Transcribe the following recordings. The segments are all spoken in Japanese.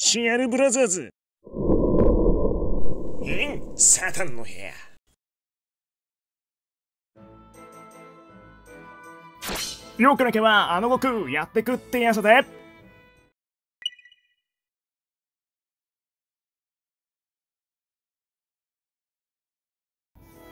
シアルブラザーズ。へん、サタンの部屋。よくなけばあの悟空やってくってやつで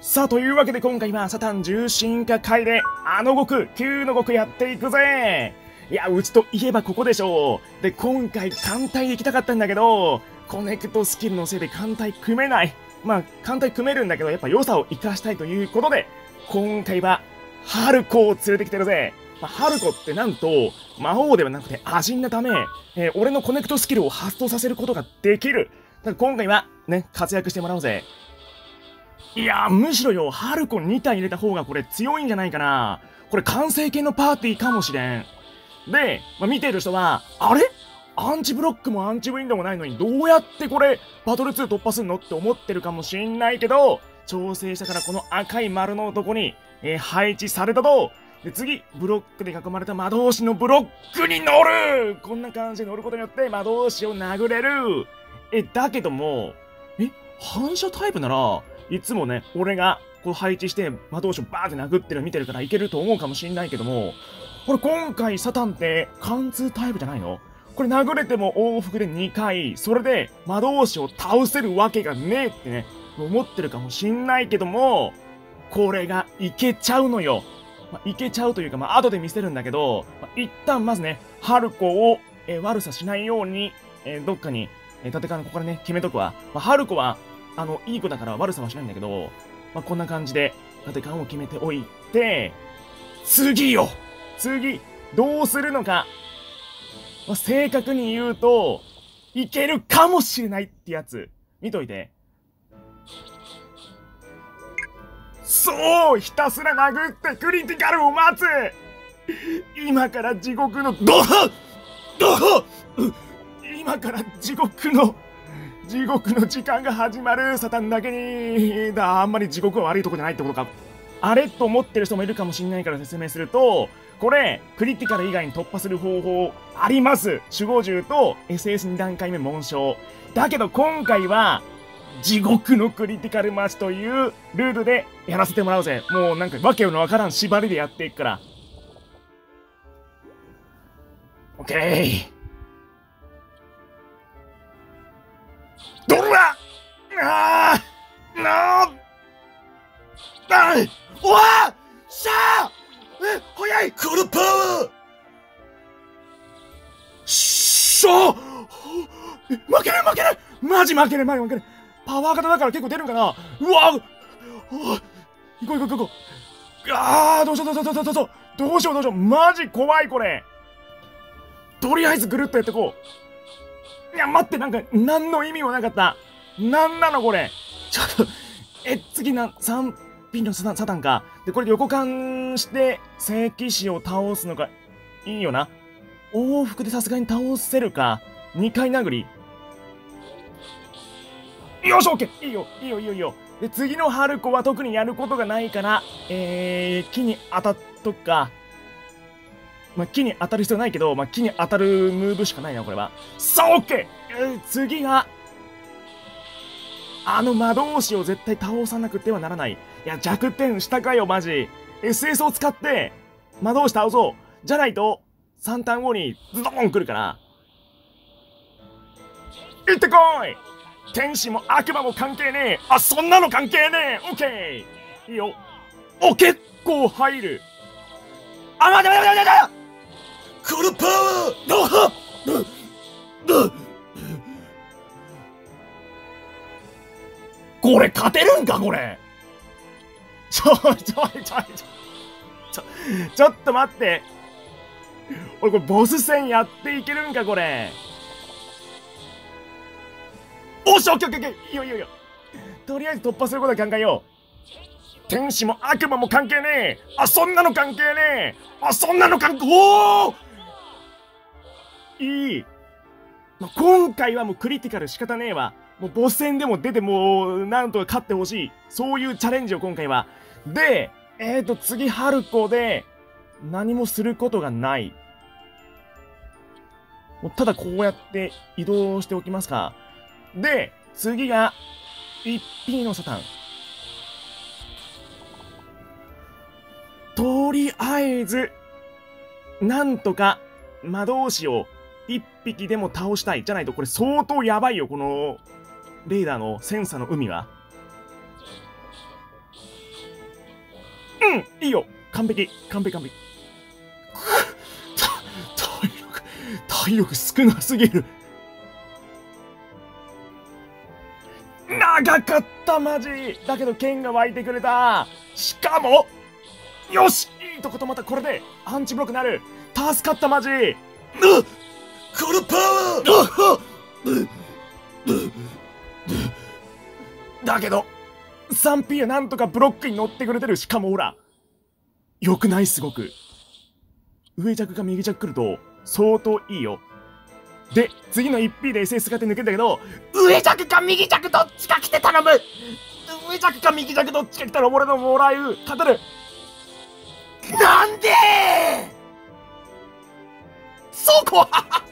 さあというわけで今回はサタン重心化会であの悟空9の悟空やっていくぜいやうちといえばここでしょうで今回艦隊で行きたかったんだけどコネクトスキルのせいで艦隊組めないまあ艦隊組めるんだけどやっぱ良さを生かしたいということで今回はハルコを連れてきてるぜまあ、ハルコってなんと、魔王ではなくて魔人なため、えー、俺のコネクトスキルを発動させることができる。だから今回は、ね、活躍してもらおうぜ。いやむしろよ、ハルコ2体入れた方がこれ強いんじゃないかな。これ完成形のパーティーかもしれん。で、まあ、見てる人は、あれ？アンチブロックもアンチウィンドウもないのにどうやってこれバトル2突破すんのって思ってるかもしんないけど、調整したからこの赤い丸のとこに、えー、配置されたと、で、次、ブロックで囲まれた魔導士のブロックに乗る！こんな感じで乗ることによって魔導士を殴れる！え、だけども、え、反射タイプなら、いつもね、俺がこう配置して魔導士をバーって殴ってるの見てるからいけると思うかもしんないけども、これ今回サタンって貫通タイプじゃないの？これ殴れても往復で2回、それで魔導士を倒せるわけがねえってね、思ってるかもしんないけども、これがいけちゃうのよ。まあ、いけちゃうというか、まあ、後で見せるんだけど、まあ、一旦まずね、春子を、え、悪さしないように、えー、どっかに、えー、立川のここからね、決めとくわ。まあ、春子は、あの、いい子だから悪さはしないんだけど、まあ、こんな感じで、立川を決めておいて、次よ次、どうするのか。まあ、正確に言うと、いけるかもしれないってやつ。見といて。そうひたすら殴ってクリティカルを待つ今から地獄のドハドハ今から地獄の地獄の時間が始まるサタンだけにだあんまり地獄は悪いとこじゃないってことかあれと思ってる人もいるかもしんないから説明するとこれクリティカル以外に突破する方法あります守護銃と SS2 段階目紋章だけど今回は地獄のクリティカルマッチというルールでやらせてもらうぜ。もうなんかわけのわからん縛りでやっていくから。オッケー。どらああなああおわしゃあ早い！クルパワー！しゃ負ける負ける！マジ負けるマジ負ける！パワー型だから結構出るんかな？うわ行こう行こう行こうあーどうしようどうしようどうしようどうしよう。どうしようマジ怖いこれ。とりあえずぐるっとやってこう。いや待ってなんか何の意味もなかった。なんなのこれ。ちょっとえ次な3ピンのサタンかでこれ横間して聖騎士を倒すのかいいよな往復でさすがに倒せるか2回殴りよし、オッケーいいよ、いいよ、いいよ、いいよ。で、次の春子は特にやることがないから、えー、木に当たっとくか。まあ、木に当たる必要ないけど、まあ、木に当たるムーブしかないな、これは。さあ、オッケー、えー、次が、あの魔導士を絶対倒さなくてはならない。いや、弱点したかよ、マジ。SS を使って、魔導士倒そう。じゃないと、3ターン後にズドーン来るから。行ってこい！天使も悪魔も関係ねえ。あそんなの関係ねえ。オッケー！いいよ。お結構入る。あ待て待て待て待てクルパワーどはどこれ勝てるんかこれ？ちょいちょいちょいちょちょちょっと待って。俺これボス戦やっていけるんかこれ。おしオッケーオッケーいいよいいよいいよ。とりあえず突破することは考えよう。天使も悪魔も関係ねえ。あそんなの関係ねえ。あそんなの関係おおいい、まあ、今回はもうクリティカル仕方ねえわ。もうボス戦でも出てもうなんとか勝ってほしいそういうチャレンジを今回はでえーと次春子で何もすることがないもうただこうやって移動しておきますか。で、次が、一品のサタン。とりあえず、なんとか魔導士を一匹でも倒したい。じゃないとこれ相当やばいよ、このレーダーのセンサーの海は。うんいいよ。完璧。完璧完璧。体力、体力少なすぎる。長かったマジ。だけど剣が湧いてくれた。しかもよしいいとことまたこれでアンチブロックなる。助かったマジ。このパワーだけど 3P はなんとかブロックに乗ってくれてる。しかもほらよくない？すごく。上弱か右弱来ると相当いいよ。で次の 1P で SS 使って抜けるんだけど上弱か右弱どっちか来て頼む。上弱か右弱どっちか来たら俺のもらう。勝てる。なんでそこは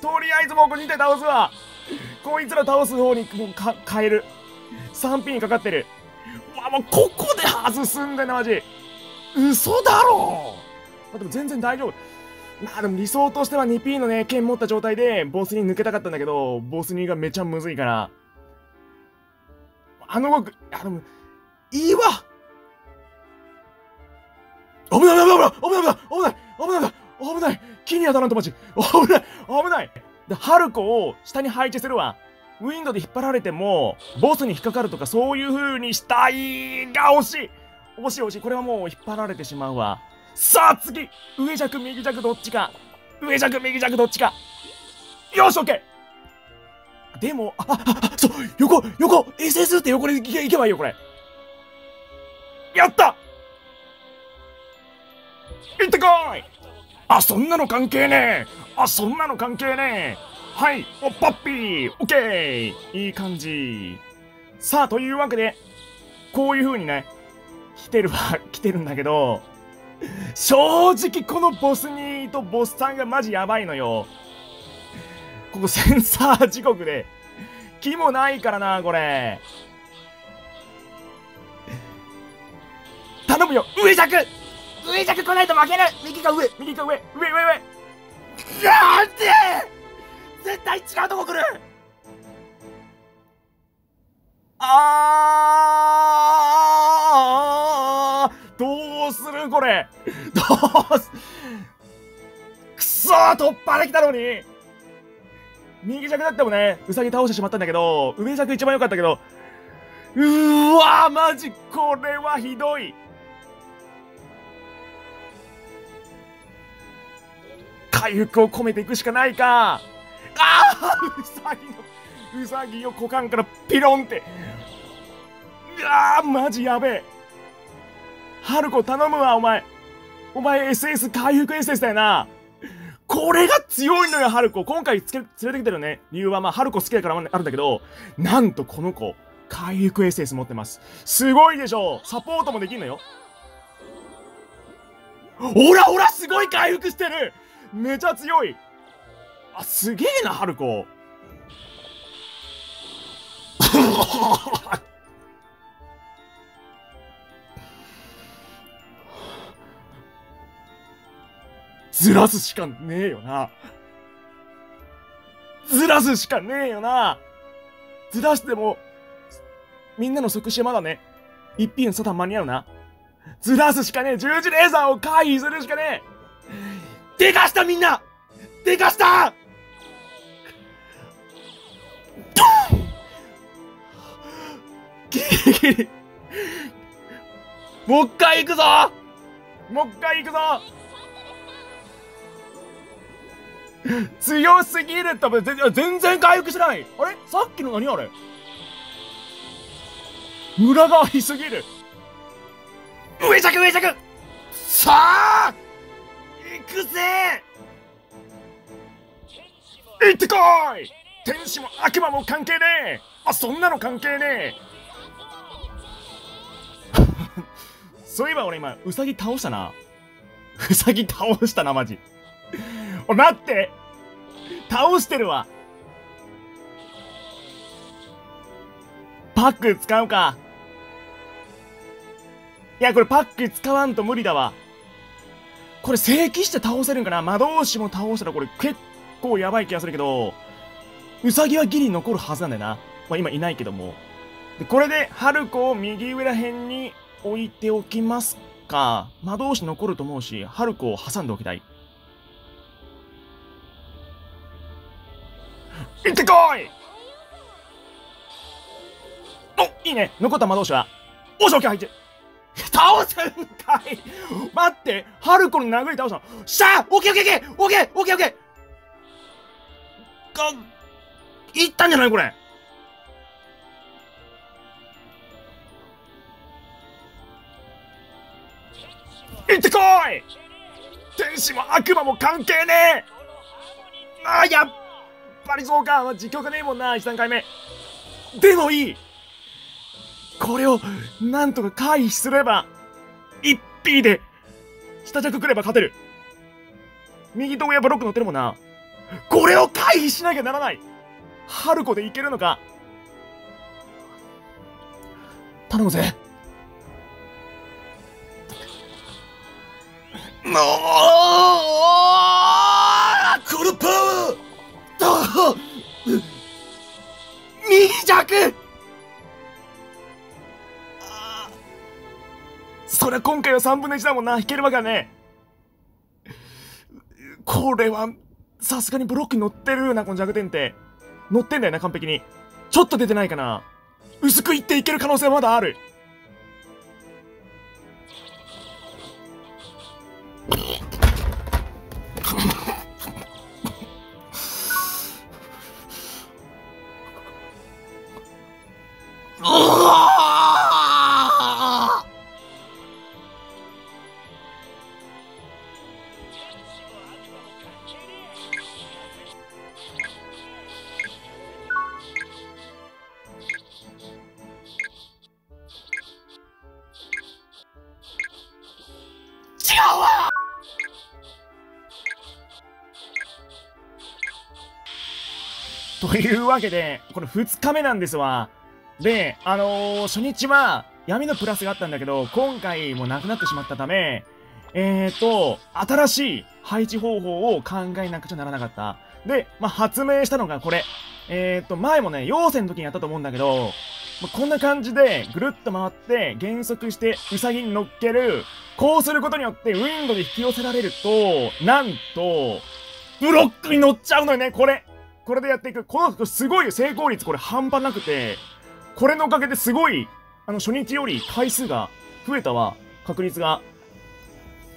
とりあえずもうこれ2体倒すわ。こいつら倒す方にもうか変える。3P にかかってる。うわもうここで外すんだよなマジ。嘘だろ。まあでも全然大丈夫。まあでも理想としては 2P のね剣持った状態でボスに抜けたかったんだけどボスにがめちゃむずいから。あの動くあでもいいわ。危ない危ない危ない危ない危ない危ない危ない危ない木に当たらんとマジ。危ない危ない。でハルコを下に配置するわ。ウィンドウで引っ張られてもボスに引っかかるとかそういう風にしたいが惜しい。惜しい惜しい。これはもう引っ張られてしまうわ。さあ次。上弱右弱どっちか。上弱右弱どっちか。よしオッケー。でもあああそう横横 SS って横で行け行けばいいよこれ。やった！行ってこい！あそんなの関係ねえ。あそんなの関係ねえ。はいおパッピー。オッケー。いい感じ。さあというわけでこういう風にね来てるは 来てるんだけど正直このボスニーとボスさんがマジやばいのよ。ここセンサー時刻で木もないからなこれ。頼むよ上弱上弱来ないと負ける右か上。右か上。上上上。なんで絶対違うとこ来る。あーどうするこれ。どうすくそー突破できたのに。右弱だってもねウサギ倒してしまったんだけど上弱一番良かったけど。うーわーマジこれはひどい。回復を込めていくしかないか。ああウサギのウサギを股間からピロンって。うわーマジやべえ。ハルコ頼むわお前。お前 SS 回復 SS だよな。これが強いのよハルコ。今回つけ連れてきてるね。理由はまあハルコ好きだからあるんだけどなんとこの子回復 SS 持ってます。すごいでしょ。サポートもできんのよ。ほらほらすごい回復してる。めちゃ強い。あすげえなハルコ。ずらすしかねえよな。ずらすしかねえよな。ずらしてもみんなの即死はまだね一品サタン間に合うな。ずらすしかねえ。十字レーザーを回避するしかねえ。でかしたみんな。でかした。ドンギリギリ。もう一回行くぞ。もう一回行くぞ。強すぎる多分全然回復しない。あれ？さっきの何あれ？村がいすぎる。上着上着。さあ！くぜ行ってこい天使も悪魔も関係ねえ。あそんなの関係ねえ。そういえば俺今ウサギ倒したな。ウサギ倒したなマジ。お待って。倒してるわ。パック使うか。いやこれパック使わんと無理だわ。これ正規して倒せるんかな？魔導士も倒したらこれ結構やばい気がするけどウサギはギリ残るはずなんだよな。まあ今いないけども。でこれで春子を右上ら辺に置いておきますか。魔導士残ると思うし春子を挟んでおきたい。行ってこい！おいいね。残った魔導士はおし、オッケー入って倒せんかい。待って春子の殴り倒したの。しゃあオッケーオッケーオッケーオッケーオッケーオッケー。が、いったんじゃないこれ。行ってこい。天使も悪魔も関係ねえ。ああやっぱりそうか。実況がねえもんな1、3回目。でもいい。これをなんとか回避すれば 1P で下着くれば勝てる。右と親ブロック乗ってるもんな。これを回避しなきゃならない。春子でいけるのか。頼むぜ。もうこのパワー右 弱そりゃ今回は3分の1だもんな。引けるわけはね。これはさすがにブロックに乗ってるよなこの弱点って。乗ってんだよな完璧に。ちょっと出てないかな。薄くいっていける可能性はまだある。違というわけで、これ2日目なんですわ。で、あのー、初日は闇のプラスがあったんだけど、今回もなくなってしまったため、えーと、新しい配置方法を考えなくちゃならなかった。で、まあ、発明したのがこれ。えーと、前もね、妖精の時にやったと思うんだけど、まあ、こんな感じでぐるっと回って減速してウサギに乗っける。こうすることによってウィンドで引き寄せられると、なんと、ブロックに乗っちゃうのよね、これ。これでやっていく。この、すごい成功率これ半端なくて、これのおかげですごい、あの、初日より回数が増えたわ。確率が。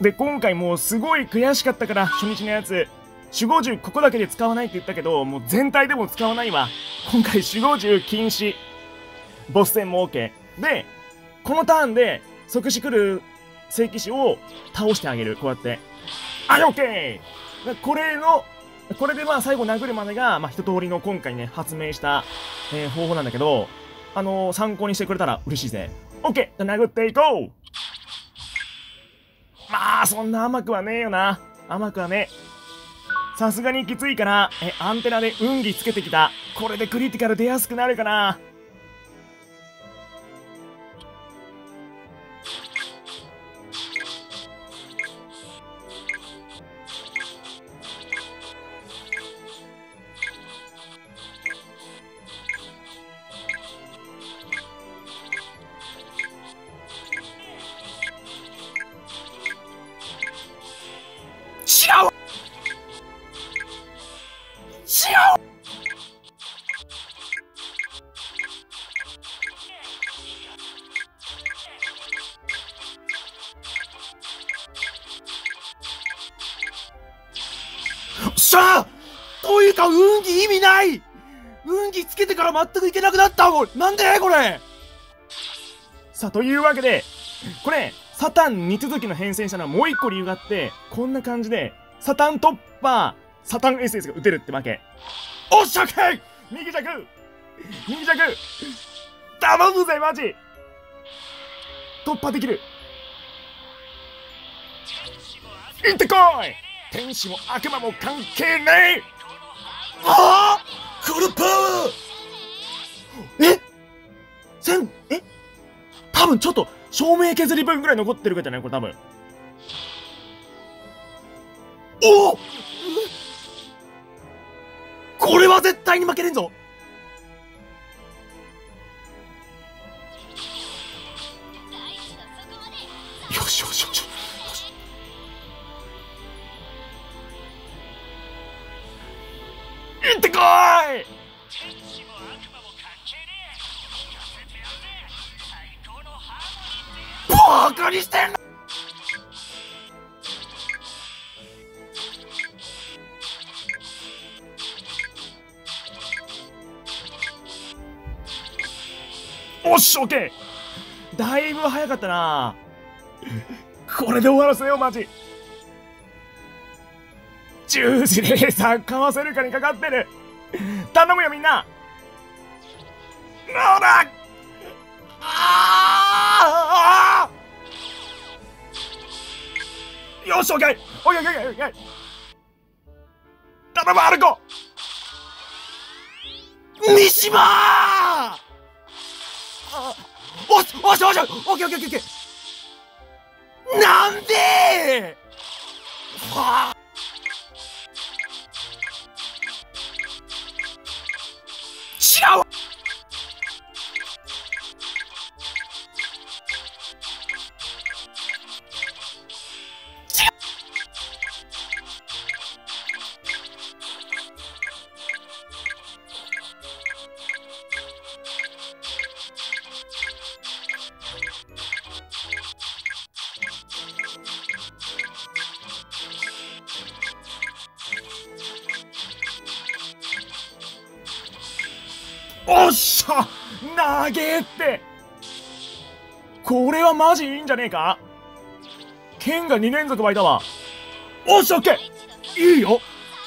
で、今回もうすごい悔しかったから、初日のやつ。守護銃ここだけで使わないって言ったけど、もう全体でも使わないわ。今回守護銃禁止。ボス戦も OK。で、このターンで即死来る聖騎士を倒してあげる。こうやって。あ、OK! これの、これでまあ最後殴るまでが、まあ一通りの今回ね、発明した、えー、方法なんだけど、あのー、参考にしてくれたら嬉しいぜ。OK! じゃ殴っていこうまあ、そんな甘くはねえよな。甘くはねえさすがにきついから、え、アンテナで運気つけてきた。これでクリティカル出やすくなるかな。しゃあというか運気意味ない。運気つけてから全くいけなくなったこれなんで？これ。さあというわけでこれサタン2続きの変遷したのはもう一個理由があってこんな感じでサタン突破サタン SS が打てるってわけ。おっしゃけ！右弱右弱頼むぜマジ。突破できる。行ってこい天使も悪魔も関係ねえああこのパワー。え？せんえ？多分ちょっと照明削り分ぐらい残ってるかじゃないこれ多分。おおこれは絶対に負けれんぞ。おっしオッケーだいぶ早かったな。これで終わらせようマジ。十字レーサーかわせるかにかかってる。頼むよみんな。ほらあー。よしオッケー。おいおいおいおいおい頼むアルコ。三島あおしおっおしオッケーオッケーオッケーオッケーなんではあゃねえか？剣が2連続湧いたわ。おっしゃオッケーいいよ。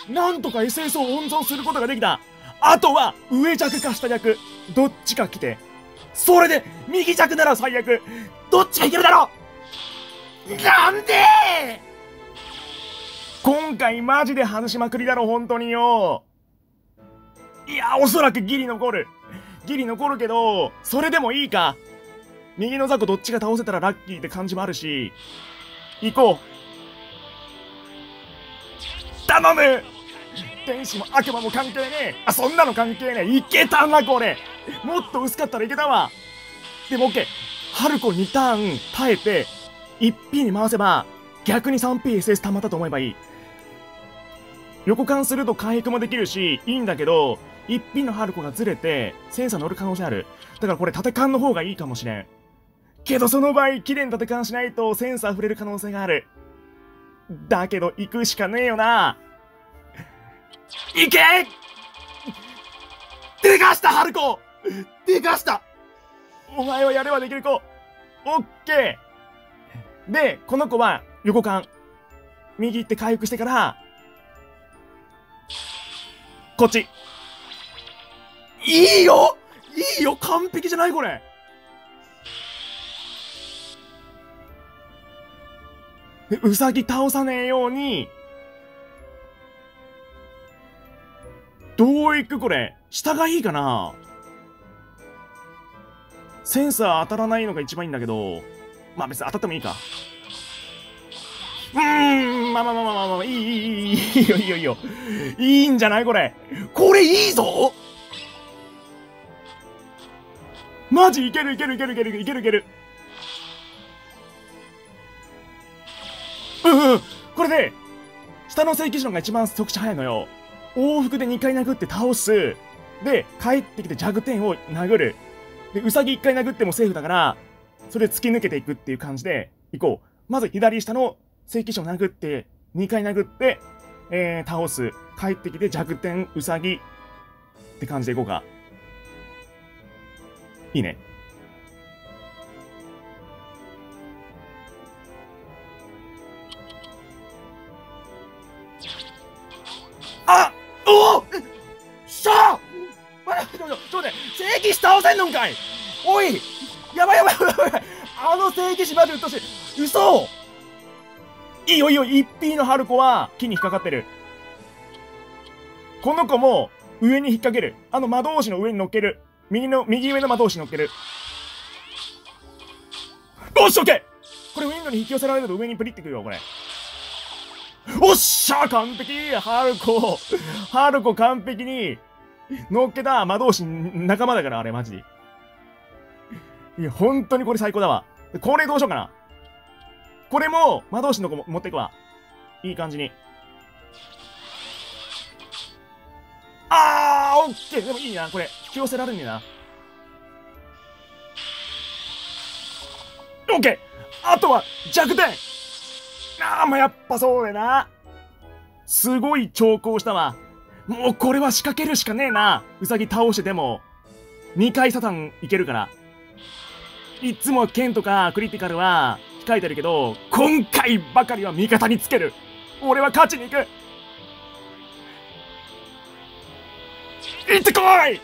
なんとか SS を温存することができた。あとは上弱か下弱どっちか来て。それで右弱なら最悪。どっちがいけるだろう。なんで今回マジで外しまくりだろ本当によ。いやおそらくギリ残る。ギリ残るけどそれでもいいか。右の雑魚どっちが倒せたらラッキーって感じもあるし行こう。頼む。天使も悪魔も関係ねえ。あそんなの関係ねえ。いけたなこれ。もっと薄かったらいけたわ。でも OK ハルコ2ターン耐えて 1P に回せば逆に 3PSS 溜まったと思えばいい。横間すると回復もできるしいいんだけど一品のハルコがずれてセンサー乗る可能性ある。だからこれ縦勘の方がいいかもしれん。けどその場合綺麗に縦勘しないとセンサー触れる可能性がある。だけど行くしかねえよな。行け！でかした春子でかした！お前はやればできる子！オッケー！でこの子は横間右行って回復してからこっち。いいよ！いいよ！完璧じゃないこれ！で、うさぎ倒さねえように、どう行くこれ下がいいかなセンサー当たらないのが一番いいんだけど、まあ別に当たってもいいか。うーん、まあまあまあまあまあ、いい、いい、いい、いいよ、いいよ、いいよ。いいんじゃないこれ。これいいぞマジいけるいけるいけるいけるいけるいける。れで下の正規士のが一番速地速いのよ。往復で2回殴って倒す。で帰ってきて弱点を殴る。でウサギ1回殴ってもセーフだからそれ突き抜けていくっていう感じでいこう。まず左下の正規士を殴って2回殴って、えー、倒す。帰ってきて弱点ウサギって感じでいこうか。いいね。あおおしゃあ待って、ちょっと、ちょっと待って、正義士倒せんのんかいおいやばいやばいやばいやばいあの正義士マジうっとしい嘘いいよいいよ、一匹の春子は木に引っかかってる。この子も上に引っ掛ける。あの魔導士の上に乗っける。右の、右上の魔導士乗っける。よし、オッケーこれウィンドに引き寄せられると上にプリってくるよ、これ。おっしゃ完璧ハルコハルコ完璧に乗っけた魔導士仲間だから、あれ、マジで。いや、本当にこれ最高だわ。これどうしようかな。これも魔導士の子も持ってくわ。いい感じに。あー、オッケーでもいいな、これ。引き寄せられるんだな。オッケーあとは弱点あー、まあ、やっぱそうだな。すごい兆候したわ。もうこれは仕掛けるしかねえな。うさぎ倒してでも、2回サタンいけるから。いつも剣とかクリティカルは控えてるけど、今回ばかりは味方につける。俺は勝ちに行く。行ってこい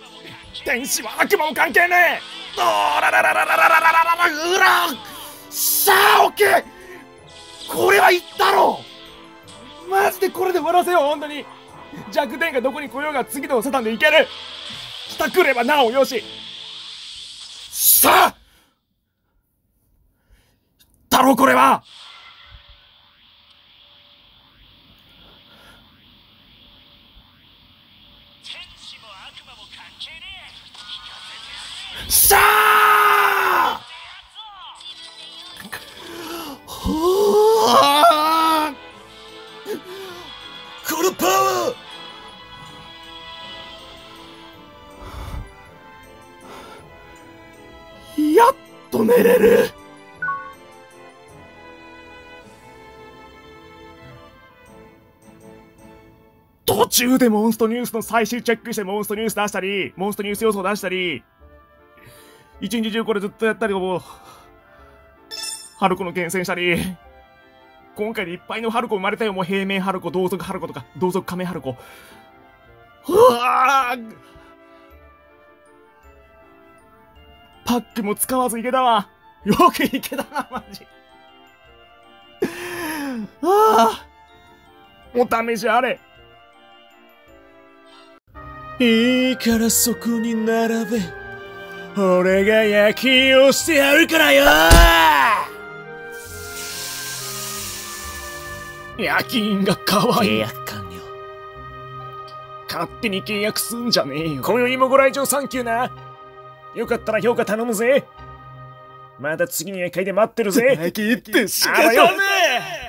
天使は悪魔も関係ねえおららららららららららうらさあオッケーこれはいったろ！マジでこれで終わらせよう本当に！弱点がどこに来ようが次のサタンでいける！したくればなおよし！さあだろこれは！さあ！れる途中でモンストニュースの最終チェックしてモンストニュース出したり、モンストニュース予想出したり、一日中これずっとやったりもう、春子の厳選したり、今回でいっぱいの春子生まれたよ。もう平面春子、同族春子とか、同族亀春子。うわパックも使わずいけたわ。よくいけたな、マジ。ああ。お試しあれ。いいからそこに並べ。俺が夜勤をしてやるからよ夜勤が可愛い。契約完了勝手に契約すんじゃねえよ。今宵もご来場サンキューな。よかったら評価頼むぜ。また次に会で待ってるぜ。きて仕方ねえ